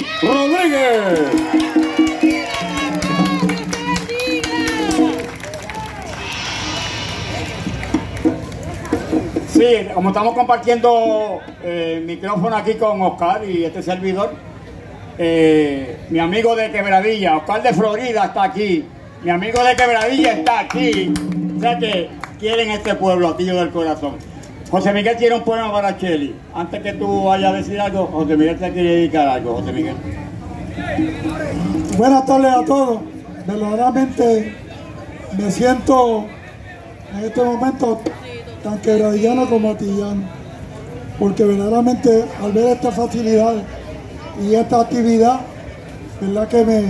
Rodríguez. Sí, como estamos compartiendo eh, micrófono aquí con Oscar y este servidor, eh, mi amigo de Quebradilla, Oscar de Florida está aquí, mi amigo de Quebradilla está aquí, o sea que quieren este pueblo, Atillo del Corazón. José Miguel tiene un poema para Cheli. Antes que tú vayas a decir algo, José Miguel te quiere dedicar algo, José Miguel. Buenas tardes a todos. Verdaderamente me siento en este momento tan quebradillano como atillano. Porque verdaderamente al ver esta facilidad y esta actividad, verdad que me,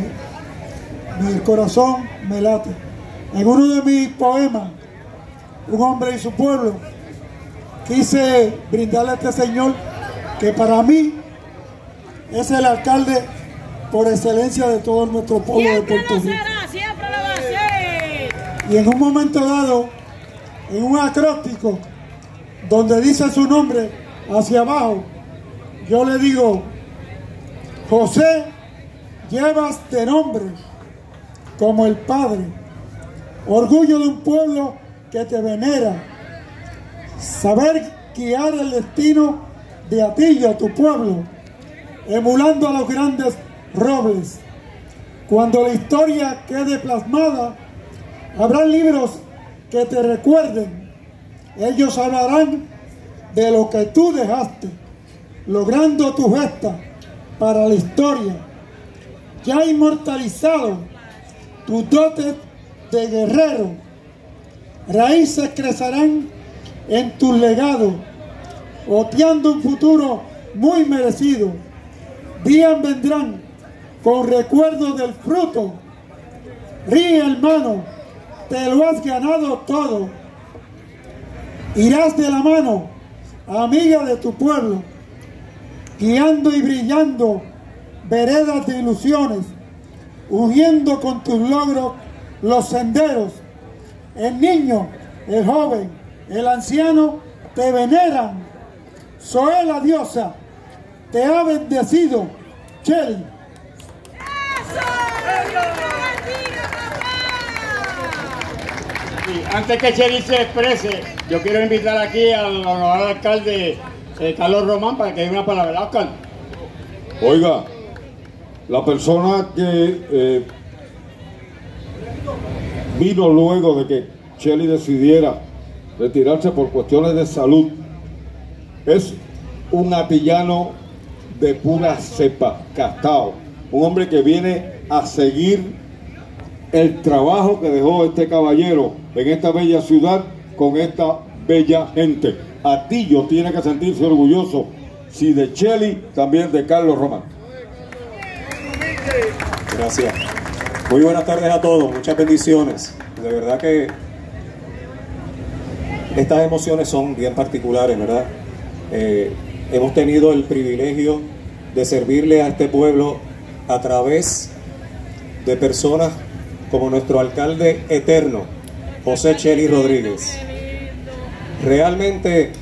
me- el corazón me late. En uno de mis poemas, Un hombre y su pueblo, quise brindarle a este señor que para mí es el alcalde por excelencia de todo nuestro pueblo de Siempre Puerto lo Rico. será, siempre lo va a ser. Y en un momento dado, en un acróstico, donde dice su nombre hacia abajo, yo le digo, José, llevas de nombre como el Padre, orgullo de un pueblo que te venera, saber guiar el destino de Atillo, tu pueblo, emulando a los grandes robles. Cuando la historia quede plasmada, habrá libros que te recuerden. Ellos hablarán de lo que tú dejaste, logrando tu gesta para la historia. Ya inmortalizado tus dotes de guerrero, raíces crecerán en tus legados, oteando un futuro muy merecido. Días vendrán con recuerdo del fruto. Ríe, hermano, te lo has ganado todo. Irás de la mano, amiga de tu pueblo, guiando y brillando veredas de ilusiones, uniendo con tus logros los senderos. El niño, el joven, el anciano te veneran. Soy la diosa, te ha bendecido. Chel. Antes que Cheli se exprese, yo quiero invitar aquí al honorable alcalde eh, Carlos Román para que diga una palabra. ¿verdad, Oscar? Oiga, la persona que eh, vino luego de que Shelly decidiera retirarse por cuestiones de salud es un atillano de pura cepa, castao, un hombre que viene a seguir el trabajo que dejó este caballero en esta bella ciudad con esta bella gente. Atillo tiene que sentirse orgulloso, si de Cheli, también de Carlos Román. Gracias. Muy buenas tardes a todos, muchas bendiciones. De verdad que estas emociones son bien particulares, ¿verdad? Eh, hemos tenido el privilegio de servirle a este pueblo a través de personas como nuestro alcalde eterno, José Cheli Rodríguez. Realmente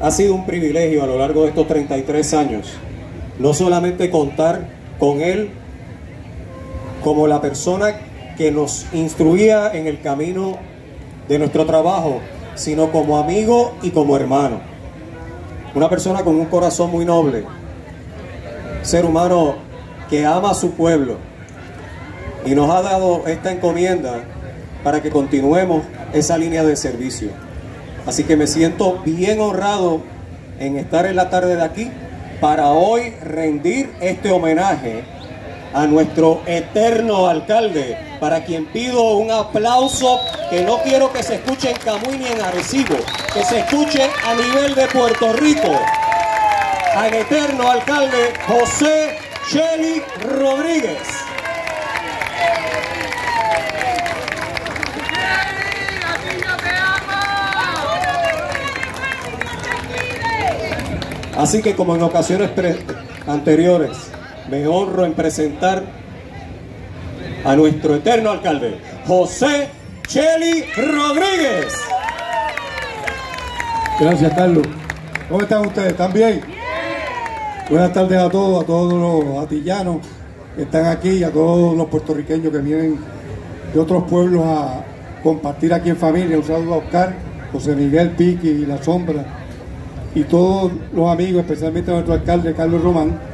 ha sido un privilegio a lo largo de estos 33 años, no solamente contar con él como la persona que nos instruía en el camino de nuestro trabajo, sino como amigo y como hermano. Una persona con un corazón muy noble, ser humano que ama a su pueblo y nos ha dado esta encomienda para que continuemos esa línea de servicio. Así que me siento bien honrado en estar en la tarde de aquí para hoy rendir este homenaje a nuestro eterno alcalde, para quien pido un aplauso que no quiero que se escuche en Camuy ni en Arecibo, que se escuche a nivel de Puerto Rico. Al eterno alcalde José Cheli Rodríguez. Así que como en ocasiones anteriores, me honro en presentar a nuestro eterno alcalde, José Cheli Rodríguez. Gracias, Carlos. ¿Cómo están ustedes? ¿Están bien? Buenas tardes a todos, a todos los atillanos que están aquí y a todos los puertorriqueños que vienen de otros pueblos a compartir aquí en familia. Un saludo a Oscar, José Miguel Piqui y La Sombra y todos los amigos, especialmente a nuestro alcalde Carlos Román.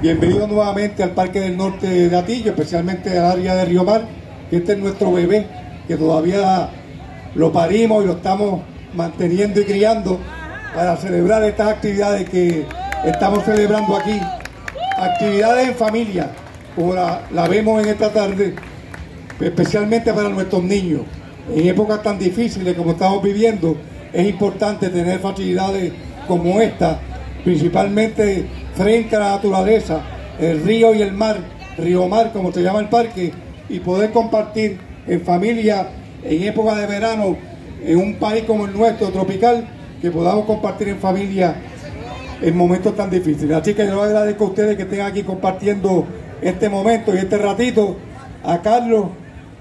Bienvenidos nuevamente al Parque del Norte de Atillo, especialmente al área de Río Mar, que este es nuestro bebé, que todavía lo parimos y lo estamos manteniendo y criando para celebrar estas actividades que estamos celebrando aquí. Actividades en familia, como la, la vemos en esta tarde, especialmente para nuestros niños. En épocas tan difíciles como estamos viviendo, es importante tener facilidades como esta, principalmente frente a la naturaleza, el río y el mar, Río Mar, como se llama el parque, y poder compartir en familia, en época de verano, en un país como el nuestro, tropical, que podamos compartir en familia en momentos tan difíciles. Así que yo agradezco a ustedes que estén aquí compartiendo este momento y este ratito, a Carlos,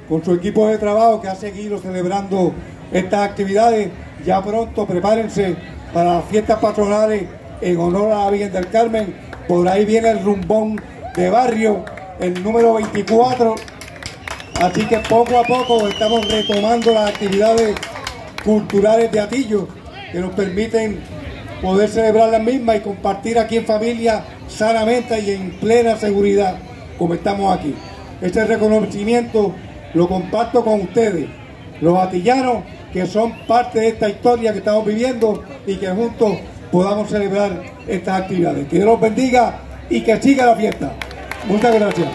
con su equipo de trabajo que ha seguido celebrando estas actividades. Ya pronto prepárense para las fiestas patronales en honor a la Virgen del Carmen. Por ahí viene el rumbón de barrio, el número 24. Así que poco a poco estamos retomando las actividades culturales de Atillo que nos permiten poder celebrar las mismas y compartir aquí en familia sanamente y en plena seguridad como estamos aquí. Este reconocimiento lo comparto con ustedes, los atillanos que son parte de esta historia que estamos viviendo y que juntos podamos celebrar estas actividades. Que Dios los bendiga y que siga la fiesta. Muchas gracias.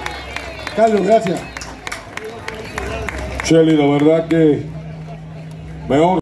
Carlos, gracias. Shelly, la verdad que mejor